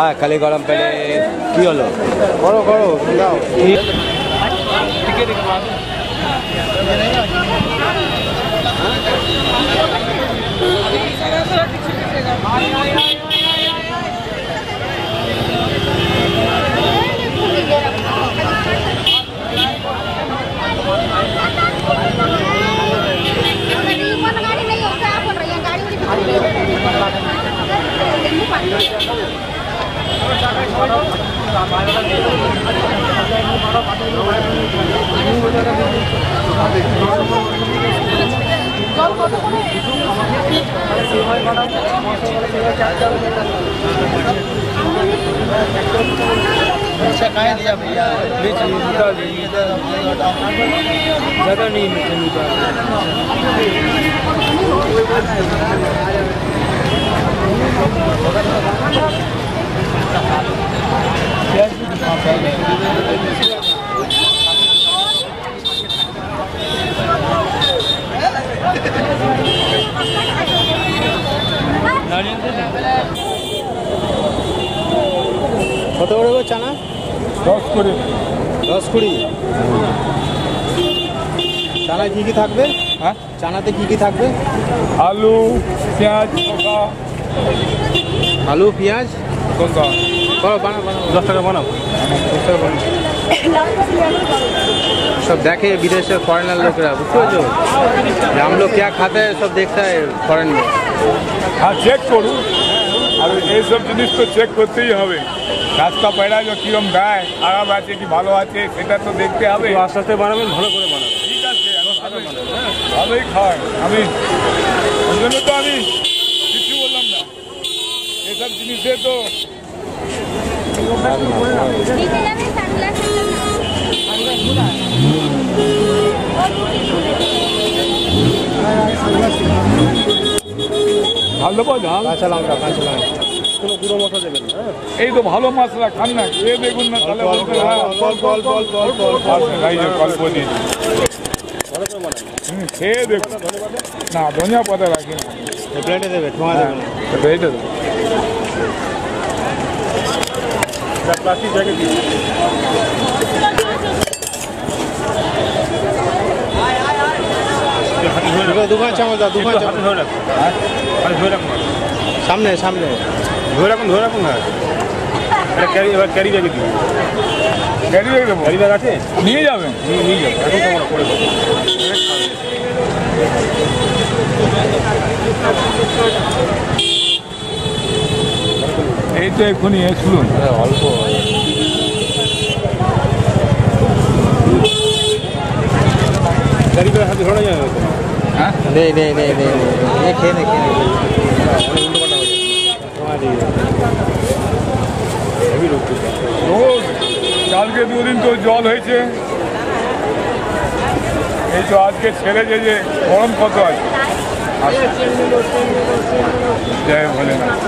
হ্যাঁ খালি গরম পেলে কি হলো? করো করো দাও। गाड़ी अच्छा कहाँ दिया भैया बीच निकाल ज़्यादा नहीं मीठे निकाल কত করে গো চানা দশ করে দশ কুড়ি চানায় কী কী থাকবে হ্যাঁ চানাতে কী কী থাকবে আলু পেঁয়াজ লঙ্কা আলু পেঁয়াজ লঙ্কা করো বানাও বানাও দশ টাকা বানাও দশ টাকা বানাও सब देखे विदेश से फॉरेनर लोग रहा बुझते हो जो हम लोग क्या खाते हैं सब देखता है फॉरेन में হ্যাঁ চেক করুন আর এইসব জিনিস তো চেক করতেই হবে। রাস্তা পায়রা যে কিরম দেয় খারাপ আছে কি ভালো আছে সেটা তো দেখতে হবে। আস্তে আস্তে বানাবেন ভালো করে বানাবেন ঠিক আছে আমি ভালোই- ভালোই খাই আমি ওই জন্য তো আমি কিছু বললাম না। এসব জিনিসে তো ভালো পাওয়া ঝাল কাঁচা লঙ্কা কাঁচা লঙ্কা কোনো গুঁড়ো মশলা দেবেন না হ্যাঁ? এই তো ভালো মশলা খান না খেয়ে দেখুন না তাহলে অল্প, বলতে হ্যাঁ, অল্প, অল্প, অল্প, অল্প, অল্প, অল্প, অল্প। আচ্ছা, এই যে গল্প দিয়ে দিন। ভালো করে বানাবেন হুম, খেয়ে দেখুন না ধনিয়া পাতা রাখি না এই প্লেটে দেবে ঠোঁয়া দেবে না তো এইটা তো। প্লাস্টিক ব্যাগে দিন দুটো দুখান চামচ দাও দুখান চামচ ধরে ধরে রাখুন সামনে সামনে। ধরে রাখুন ধরে রাখুন এটা ক্যারি এবার ক্যারি ব্যাগে দিন। ক্যারি ব্যাগ দেবো। ক্যারি ব্যাগ আছে? নিয়ে যাবেন নিয়ে নিয়ে যাও এখন তোমরা করে দেবো। এই তো এক্ষুনি শুনুন অল্প। ক্যারি ব্যাগ হাতে ধরে যাবে নেই নেই নেই নেই নেই খেয়ে নে খেয়ে রোজ কালকে দুদিন তো জল হয়েছে। এই তো আজকে ছেড়ে যে যে গরম কত আছে। জয় ভোলেনাথ।